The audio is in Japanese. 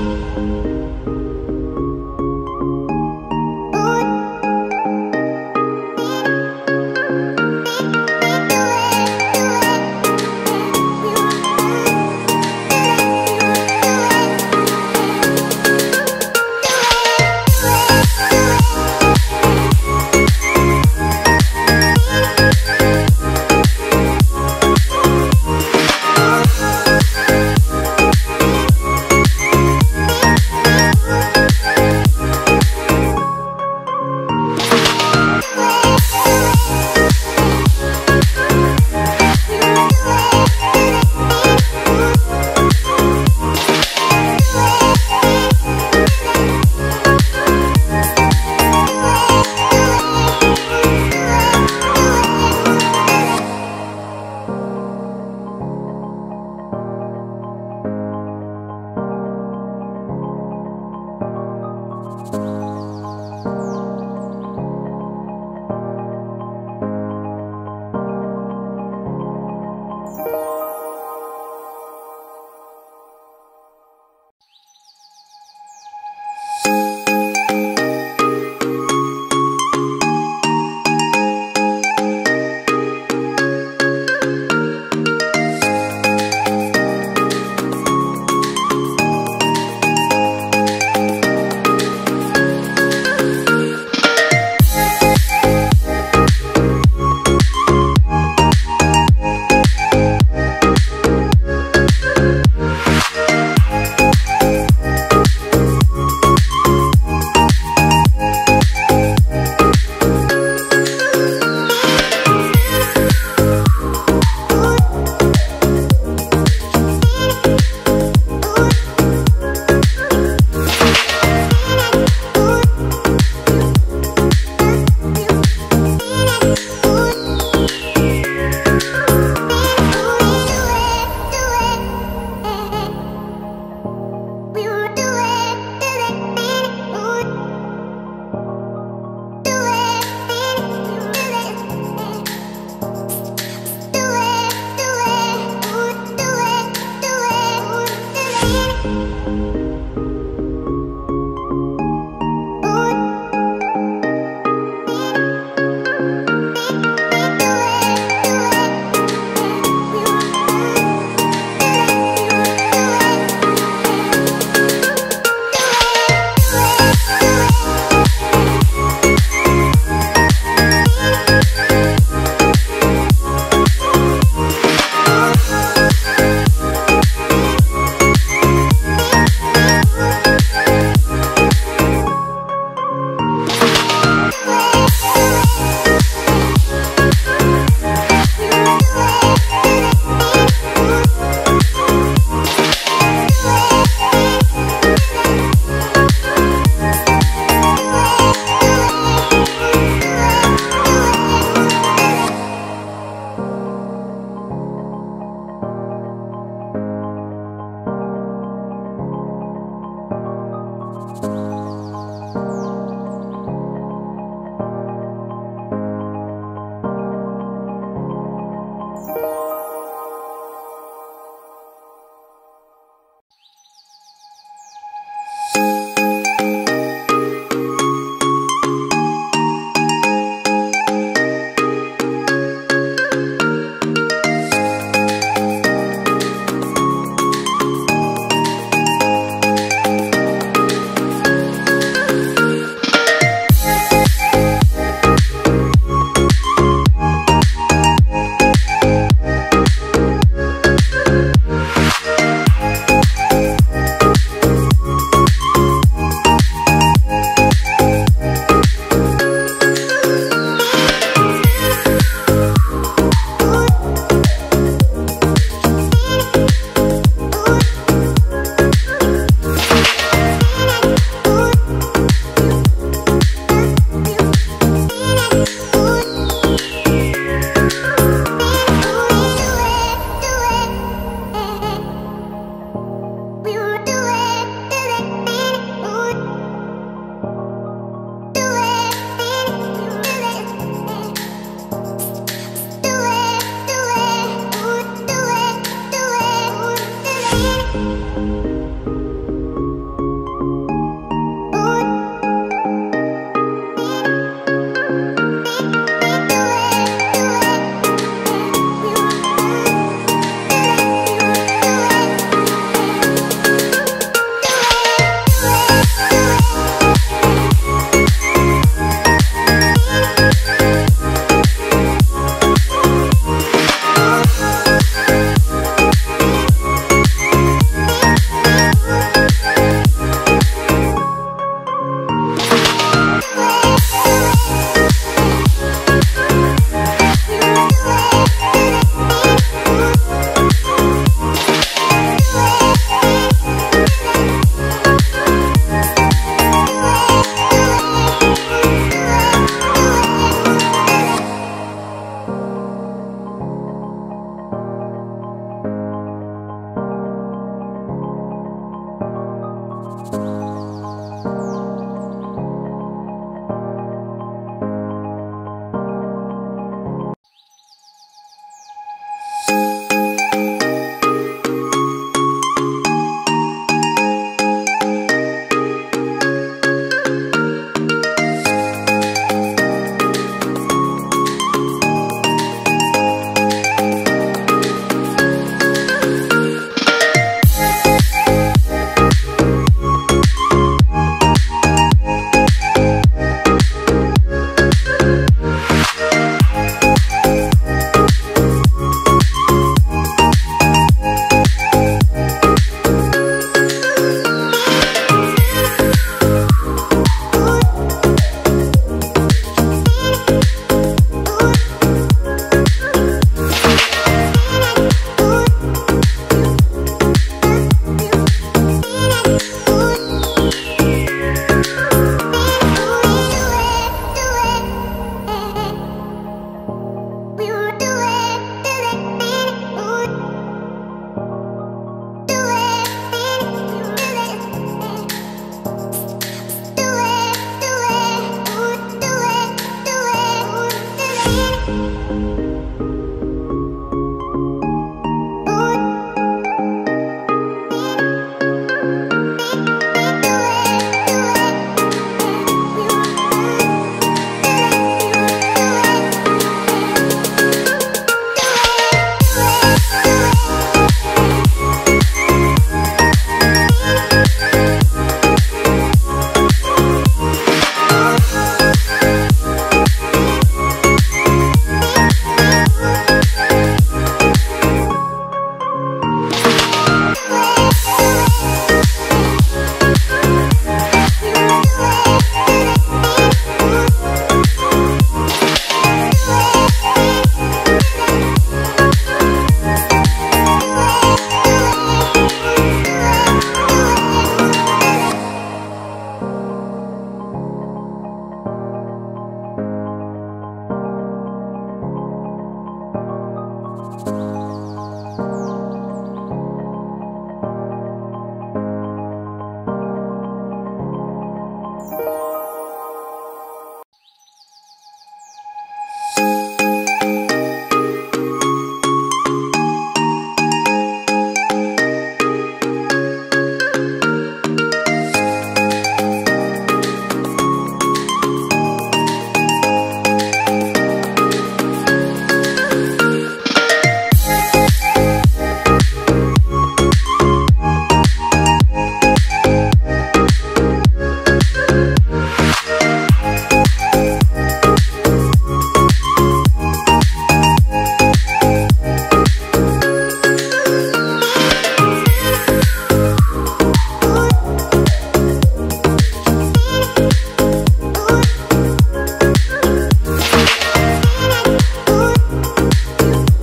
うん。